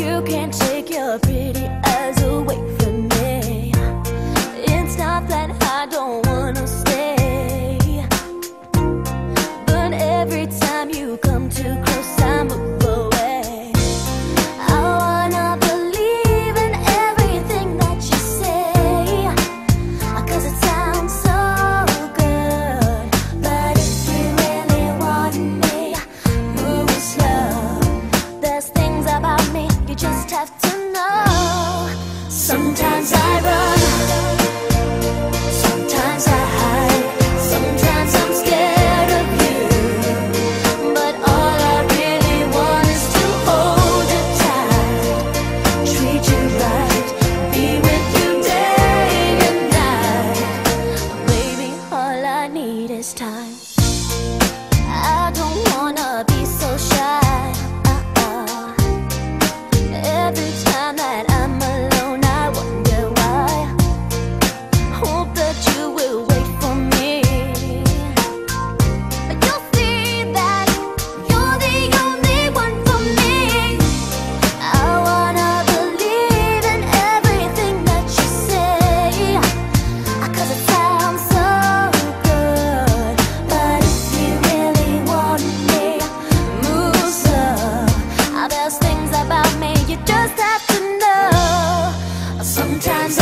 You can't take your pretty Sometimes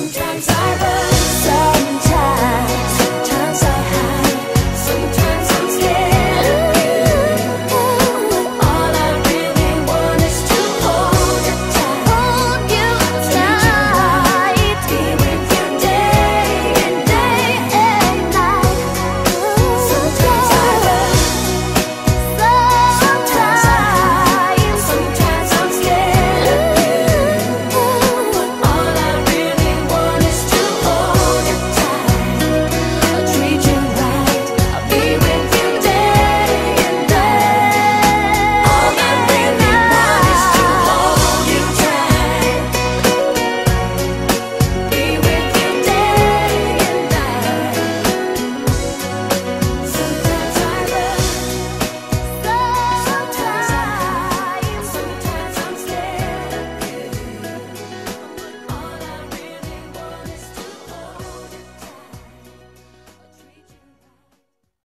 Sometimes I run.